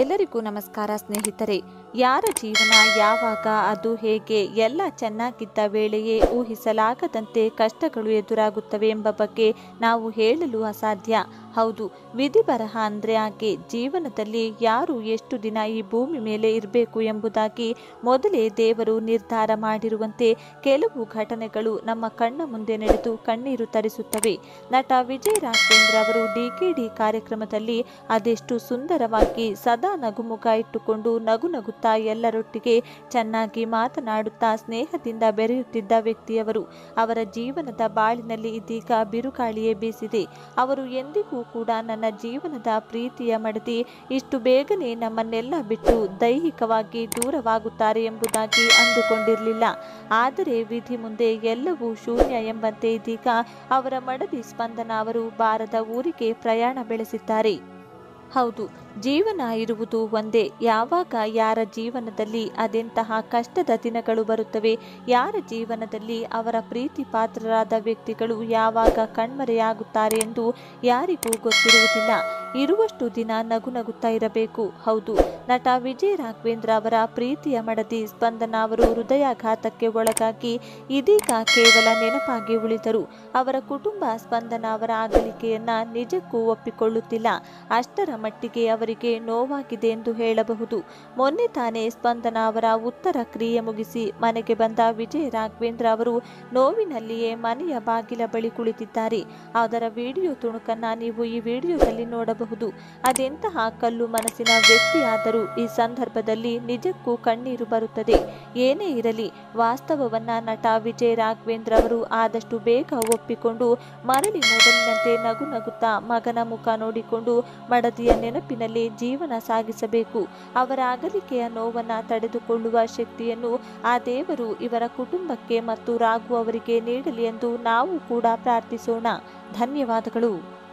ಎಲ್ಲರಿಗೂ ನಮಸ್ಕಾರ ಸ್ನೇಹಿತರೆ. ಯಾರ ಜೀವನ ಯಾವಾಗ, ಅದು ಹೇಗೆ, ಎಲ್ಲ ಚೆನ್ನಾಗಿದ್ದ ವೇಳೆಯೇ ಊಹಿಸಲಾಗದಂತೆ ಕಷ್ಟಗಳು ಎದುರಾಗುತ್ತವೆ ಎಂಬ ಬಗ್ಗೆ ನಾವು ಹೇಳಲು ಅಸಾಧ್ಯ. ಹೌದು, ವಿಧಿ ಬರಹ ಅಂದರೆ ಹಾಗೆ ಜೀವನದಲ್ಲಿ ಯಾರು ಎಷ್ಟು ದಿನ ಈ ಭೂಮಿ ಮೇಲೆ ಇರಬೇಕು ಎಂಬುದಾಗಿ ಮೊದಲೇ ದೇವರು ನಿರ್ಧಾರ ಮಾಡಿರುವಂತೆ ಕೆಲವು ಘಟನೆಗಳು ನಮ್ಮ ಕಣ್ಣ ಮುಂದೆ ನಡೆದು ಕಣ್ಣೀರು ತರಿಸುತ್ತವೆ. ನಟ ವಿಜಯ್ ರಾಘವೇಂದ್ರ ಅವರು ಡಿಕೆಡಿ ಕಾರ್ಯಕ್ರಮದಲ್ಲಿ ಅದೆಷ್ಟು ಸುಂದರವಾಗಿ ಸದಾ ನಗುಮುಖ ಇಟ್ಟುಕೊಂಡು ನಗು ನಗುತ್ತಾ ಎಲ್ಲರೊಟ್ಟಿಗೆ ಚೆನ್ನಾಗಿ ಮಾತನಾಡುತ್ತಾ ಸ್ನೇಹದಿಂದ ಬೆರೆಯುತ್ತಿದ್ದ ವ್ಯಕ್ತಿಯವರು ಅವರ ಜೀವನದ ಬಾಳಿನಲ್ಲಿ ಇದೀಗ ಬಿರುಗಾಳಿಯೇ ಬೀಸಿದೆ. ಅವರು ಎಂದಿಗೂ ಕೂಡ ನನ್ನ ಜೀವನದ ಪ್ರೀತಿಯ ಮಡದಿ ಇಷ್ಟು ಬೇಗನೆ ನಮ್ಮನ್ನೆಲ್ಲ ಬಿಟ್ಟು ದೈಹಿಕವಾಗಿ ದೂರವಾಗುತ್ತಾರೆ ಎಂಬುದಾಗಿ ಅಂದುಕೊಂಡಿರಲಿಲ್ಲ. ಆದರೆ ವಿಧಿ ಮುಂದೆ ಎಲ್ಲವೂ ಶೂನ್ಯ ಎಂಬಂತೆ ಇದೀಗ ಅವರ ಮಡದಿ ಸ್ಪಂದನ ಅವರು ಬಾರದ ಊರಿಗೆ ಪ್ರಯಾಣ ಬೆಳೆಸಿದ್ದಾರೆ. ಹೌದು ಜೀವನ ಇರುವುದು ಒಂದೇ. ಯಾವಾಗ ಯಾರ ಜೀವನದಲ್ಲಿ ಅದೆಂತಹ ಕಷ್ಟದ ದಿನಗಳು ಬರುತ್ತವೆ, ಯಾರ ಜೀವನದಲ್ಲಿ ಅವರ ಪ್ರೀತಿ ಪಾತ್ರರಾದ ವ್ಯಕ್ತಿಗಳು ಯಾವಾಗ ಕಣ್ಮರೆಯಾಗುತ್ತಾರೆ ಎಂದು ಯಾರಿಗೂ ಗೊತ್ತಿರುವುದಿಲ್ಲ. ಇರುವಷ್ಟು ದಿನ ನಗು ನಗುತ್ತಾ ಇರಬೇಕು. ಹೌದು, ನಟ ವಿಜಯ್ ರಾಘವೇಂದ್ರ ಅವರ ಪ್ರೀತಿಯ ಮಡದಿ ಸ್ಪಂದನ ಅವರು ಹೃದಯಾಘಾತಕ್ಕೆ ಒಳಗಾಗಿ ಇದೀಗ ಕೇವಲ ನೆನಪಾಗಿ ಉಳಿದರು. ಅವರ ಕುಟುಂಬ ಸ್ಪಂದನ ಅವರ ಅಗಲಿಕೆಯನ್ನ ನಿಜಕ್ಕೂ ಒಪ್ಪಿಕೊಳ್ಳುತ್ತಿಲ್ಲ. ಅಷ್ಟರ ಮಟ್ಟಿಗೆ ಅವರಿಗೆ ನೋವಾಗಿದೆ ಎಂದು ಹೇಳಬಹುದು. ಮೊನ್ನೆ ತಾನೇ ಸ್ಪಂದನ ಅವರ ಉತ್ತರ ಕ್ರಿಯೆ ಮುಗಿಸಿ ಮನೆಗೆ ಬಂದ ವಿಜಯ್ ರಾಘವೇಂದ್ರ ಅವರು ನೋವಿನಲ್ಲಿಯೇ ಮನೆಯ ಬಾಗಿಲ ಬಳಿ ಕುಳಿತಿದ್ದಾರೆ. ಅದರ ವಿಡಿಯೋ ತುಣುಕನ್ನ ನೀವು ಈ ವಿಡಿಯೋದಲ್ಲಿ ನೋಡಬಹುದು. ಅದೆಂತಹ ಕಲ್ಲು ಮನಸ್ಸಿನ ವ್ಯಕ್ತಿಯಾದರೂ ಈ ಸಂದರ್ಭದಲ್ಲಿ ನಿಜಕ್ಕೂ ಕಣ್ಣೀರು ಬರುತ್ತದೆ. ಏನೇ ಇರಲಿ, ವಾಸ್ತವವನ್ನ ನಟ ವಿಜಯ್ ರಾಘವೇಂದ್ರ ಅವರು ಆದಷ್ಟು ಬೇಗ ಒಪ್ಪಿಕೊಂಡು ಮರಳಿ ಮೊದಲಿನಂತೆ ನಗು ನಗುತ್ತಾ ಮಗನ ಮುಖ ನೋಡಿಕೊಂಡು ಮಡದಿಯ ನೆನಪಿನಲ್ಲಿ ಜೀವನ ಸಾಗಿಸಬೇಕು. ಅವರ ಅಗಲಿಕೆಯ ನೋವನ್ನು ತಡೆದುಕೊಳ್ಳುವ ಶಕ್ತಿಯನ್ನು ಆ ದೇವರು ಇವರ ಕುಟುಂಬಕ್ಕೆ ಮತ್ತು ರಾಘು ಅವರಿಗೆ ನೀಡಲಿ ಎಂದು ನಾವು ಕೂಡ ಪ್ರಾರ್ಥಿಸೋಣ. ಧನ್ಯವಾದಗಳು.